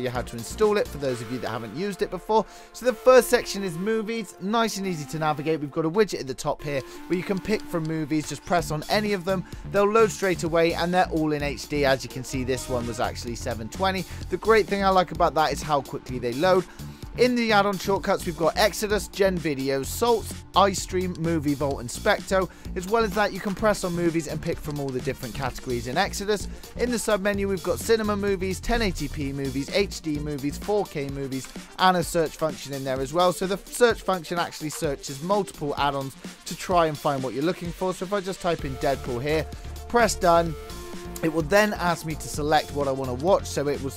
you how to install it for those of you that haven't used it before. So the first section is movies, nice and easy to navigate. We've got a widget at the top here where you can pick from movies, just press on any of them. They'll load straight away and they're all in HD. As you can see, this one was actually 720. The great thing I like about that is how quickly they load. In the add-on shortcuts, we've got Exodus, Gen Videos, Salts, iStream, Movie Vault, and Specto. As well as that, you can press on movies and pick from all the different categories in Exodus. In the sub-menu, we've got cinema movies, 1080p movies, HD movies, 4K movies, and a search function in there as well. So the search function actually searches multiple add-ons to try and find what you're looking for. So if I just type in Deadpool here, press done, it will then ask me to select what I want to watch, so it will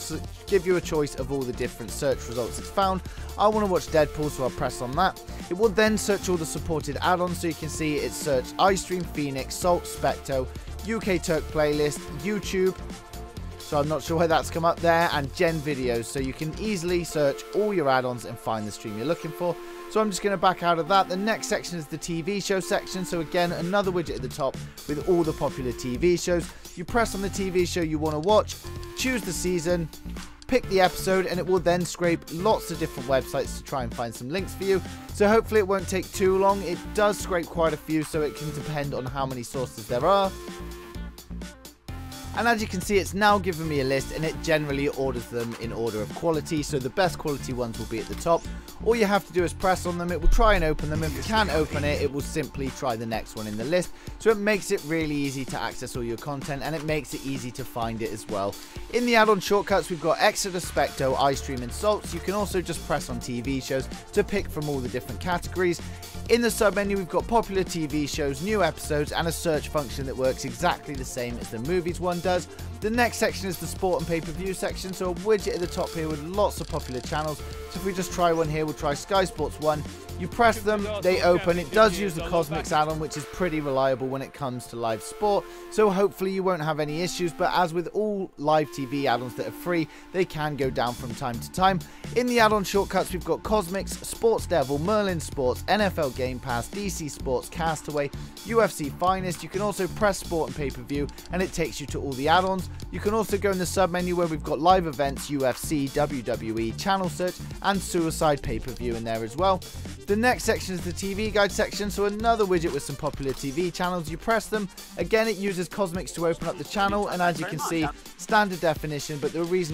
give you a choice of all the different search results it's found. I want to watch Deadpool, so I'll press on that. It will then search all the supported add-ons, so you can see it's searched iStream, Phoenix, Salt, Specto, UK Turk Playlist, YouTube, so I'm not sure why that's come up there, and Gen Videos, so you can easily search all your add-ons and find the stream you're looking for. So I'm just going to back out of that. The next section is the TV show section. So again, another widget at the top with all the popular TV shows. You press on the TV show you want to watch, choose the season, pick the episode, and it will then scrape lots of different websites to try and find some links for you. So hopefully it won't take too long. It does scrape quite a few, so it can depend on how many sources there are. And as you can see, it's now given me a list and it generally orders them in order of quality. So the best quality ones will be at the top. All you have to do is press on them. It will try and open them. If you can't open it, it will simply try the next one in the list. So it makes it really easy to access all your content and it makes it easy to find it as well. In the add-on shortcuts, we've got Exodus, Specto, iStream and Salts. You can also just press on TV shows to pick from all the different categories. In the sub-menu, we've got popular TV shows, new episodes, and a search function that works exactly the same as the movies one does. The next section is the sport and pay-per-view section, so a widget at the top here with lots of popular channels. So if we just try one here, we'll try Sky Sports 1. You press them, they open. It does use the CosMix add-on, which is pretty reliable when it comes to live sport. So hopefully you won't have any issues. But as with all live TV add-ons that are free, they can go down from time to time. In the add-on shortcuts, we've got CosMix, Sports Devil, Merlin Sports, NFL Game Pass, DC Sports, Castaway, UFC Finest. You can also press Sport and Pay-Per-View, and it takes you to all the add-ons. You can also go in the sub-menu where we've got live events, UFC, WWE, channel search, and Suicide Pay-Per-View in there as well. The next section is the TV guide section, so another widget with some popular TV channels. You press them, again it uses CosMix to open up the channel, and as you can see, standard definition, but the reason